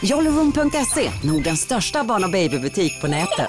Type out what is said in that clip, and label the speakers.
Speaker 1: Jollyroom.se, Nordens största barn och babybutik på nätet.